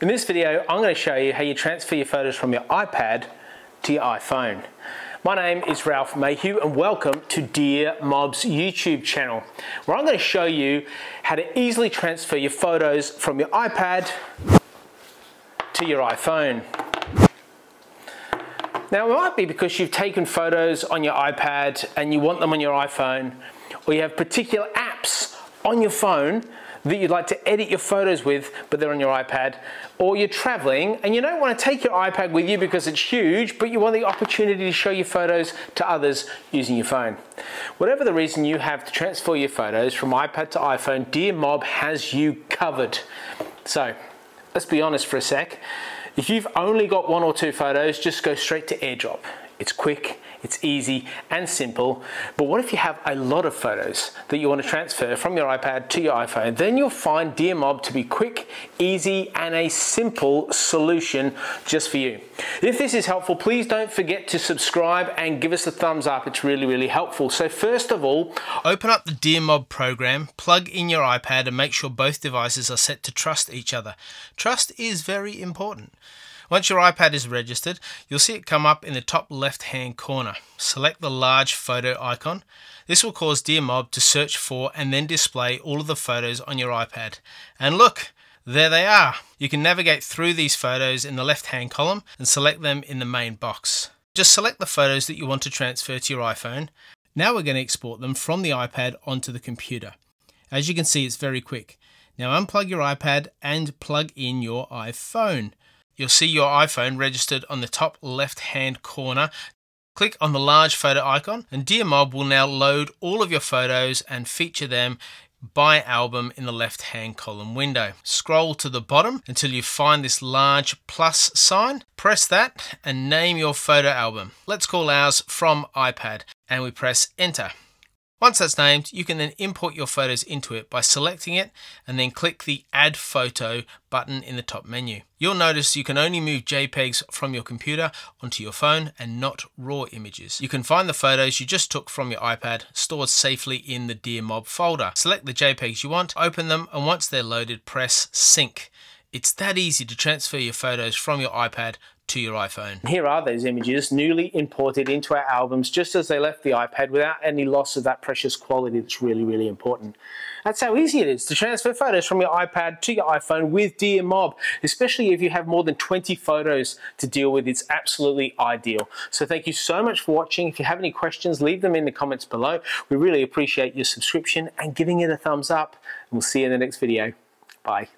In this video, I'm going to show you how you transfer your photos from your iPad to your iPhone. My name is Ralph Mayhew and welcome to DearMob's YouTube channel, where I'm going to show you how to easily transfer your photos from your iPad to your iPhone. Now it might be because you've taken photos on your iPad and you want them on your iPhone, or you have particular apps on your phone that you'd like to edit your photos with, but they're on your iPad, or you're traveling and you don't want to take your iPad with you because it's huge, but you want the opportunity to show your photos to others using your phone. Whatever the reason you have to transfer your photos from iPad to iPhone, DearMob has you covered. So, let's be honest for a sec. If you've only got one or two photos, just go straight to AirDrop. It's quick, it's easy and simple. But what if you have a lot of photos that you want to transfer from your iPad to your iPhone? Then you'll find DearMob to be quick, easy, and a simple solution just for you. If this is helpful, please don't forget to subscribe and give us a thumbs up. It's really, really helpful. So first of all, open up the DearMob program, plug in your iPad and make sure both devices are set to trust each other. Trust is very important. Once your iPad is registered, you'll see it come up in the top left hand corner. Select the large photo icon. This will cause DearMob to search for and then display all of the photos on your iPad. And look, there they are. You can navigate through these photos in the left hand column and select them in the main box. Just select the photos that you want to transfer to your iPhone. Now we're going to export them from the iPad onto the computer. As you can see, it's very quick. Now unplug your iPad and plug in your iPhone. You'll see your iPhone registered on the top left hand corner. Click on the large photo icon and DearMob will now load all of your photos and feature them by album in the left hand column window. Scroll to the bottom until you find this large plus sign. Press that and name your photo album. Let's call ours from iPad and we press enter. Once that's named, you can then import your photos into it by selecting it and then click the Add Photo button in the top menu. You'll notice you can only move JPEGs from your computer onto your phone and not RAW images. You can find the photos you just took from your iPad stored safely in the DearMob folder. Select the JPEGs you want, open them, and once they're loaded, press Sync. It's that easy to transfer your photos from your iPad to your iPhone. Here are those images newly imported into our albums just as they left the iPad without any loss of that precious quality that's really, really important. That's how easy it is to transfer photos from your iPad to your iPhone with DearMob, especially if you have more than 20 photos to deal with. It's absolutely ideal. So thank you so much for watching. If you have any questions, leave them in the comments below. We really appreciate your subscription and giving it a thumbs up. We'll see you in the next video. Bye.